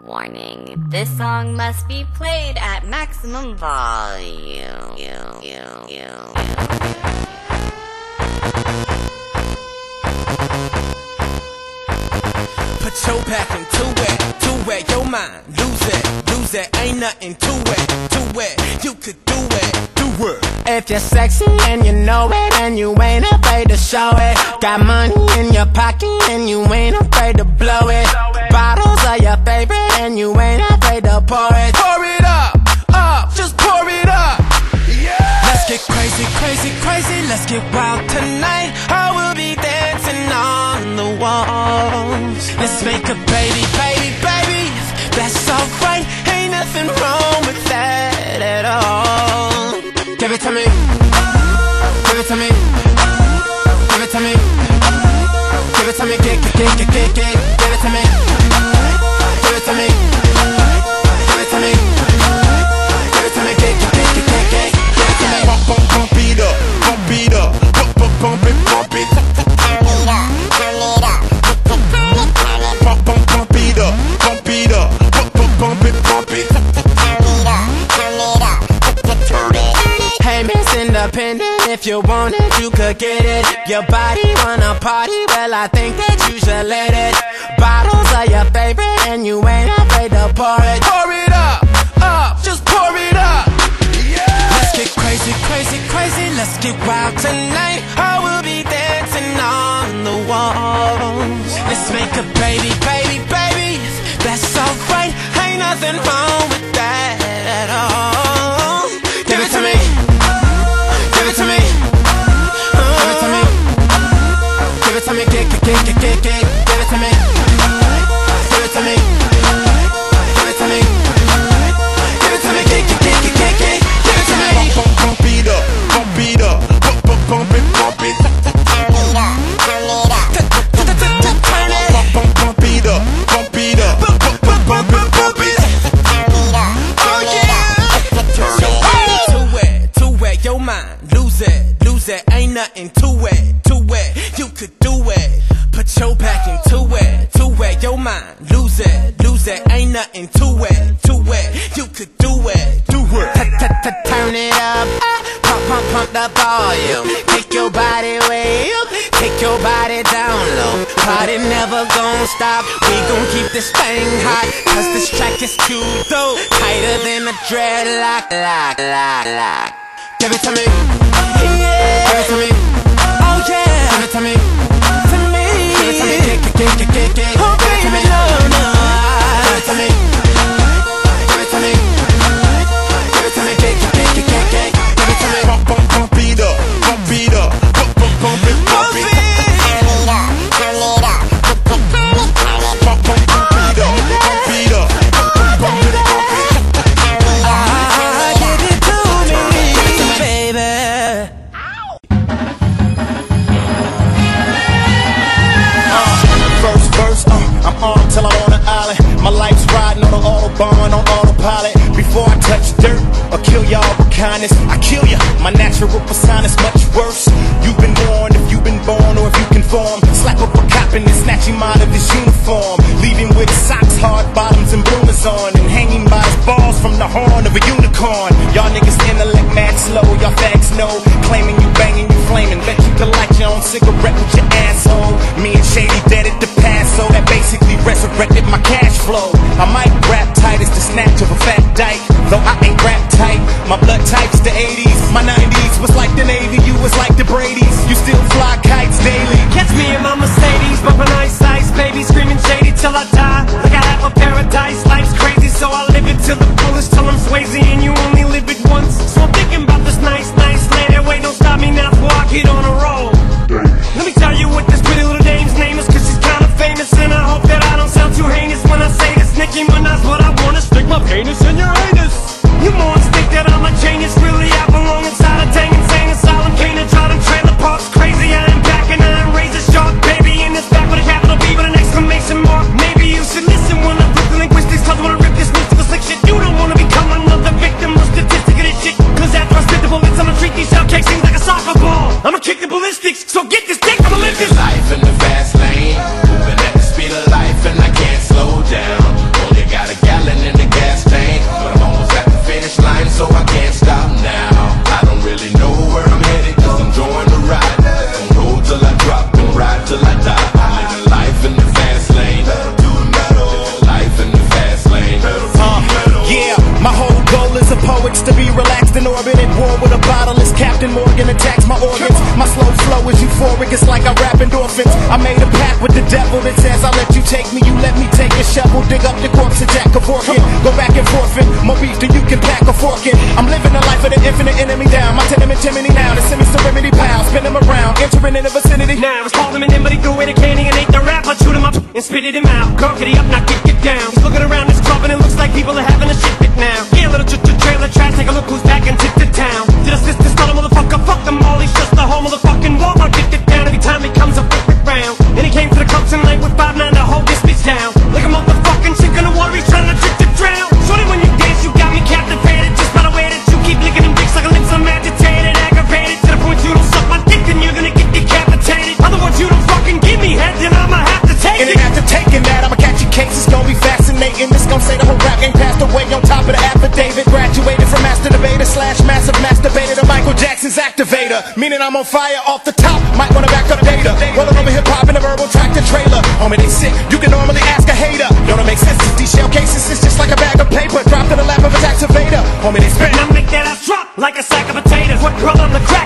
Warning, this song must be played at maximum volume. Put your back into it, to it, your mind, lose it, lose it, ain't nothing to it, to it, you could do it, do it. If you're sexy and you know it and you ain't afraid to show it Got money in your pocket and you ain't afraid to blow it Bottles are your to me, give it to me, give it to me, give it to me, kick, kick, kick, kick, kick, if you want it, you could get it Your body wanna party, well I think that you should let it Bottles are your favorite and you ain't afraid to pour it Pour it up, up, just pour it up. yeah. Let's get crazy, crazy, crazy. Let's get wild tonight. I will be dancing on the walls. Let's make a baby, baby, baby. That's alright. Ain't nothing wrong ain't nothing to it, to it, you could do it. Put your back into it, to it, your mind, lose it, lose it, ain't nothing to it, to it, you could do it, do it. Turn it up, uh, pump, pump, pump the volume. Take your body way up, take your body down low. Party never gon' stop, we gon' keep this thing hot. Cause this track is too dope Tighter than a dreadlock, lock, lock, lock. Give it to me, give it to me kick, kick, kick, kick, kindness, I kill ya. My natural persona's much worse. You've been warned if you've been born or if you conform. Slap up a cop and then snatch him out of his uniform. Leave him with socks, hard bottoms, and bloomers on. And hanging by his balls from the horn of a unicorn. Y'all niggas intellect mad slow, y'all fags know. Claiming you banging, you flaming. Bet you could light your own cigarette with your asshole. Me and Shady dead at the pass, so that basically resurrected my cash flow. I might rap tight as the snatch of a fat dyke. Though I six. So to be relaxed in orbit at war with a bottle as Captain Morgan attacks my organs. My slow flow is euphoric, it's like I rap endorphins. I made a pact with the devil that says I let you take me, you let me take a shovel, dig up the corpse of Jack Kevorkian. Go back and forth it, more beef than you can pack a fork in. I'm living the life of the infinite enemy down. My tenement chimney now, the semi serenity pile, spin them around, entering in the vicinity. Now it's calling him and anybody but he threw it a candy and ate the rap. I chewed him up and spitted him out. Gurgled it up, now get, get down. He's looking around this club and it looks like people are having a shit fit now take a look who's activator. Meaning I'm on fire off the top. Might wanna back up data. Rolling over hip hop in a verbal tractor trailer. Homie, they sick. You can normally ask a hater. Don't it make sense? These shell cases is just like a bag of paper dropped in the lap of a taxivator. Homie, they spit. I make that ass drop like a sack of potatoes. What I'm the crackulator,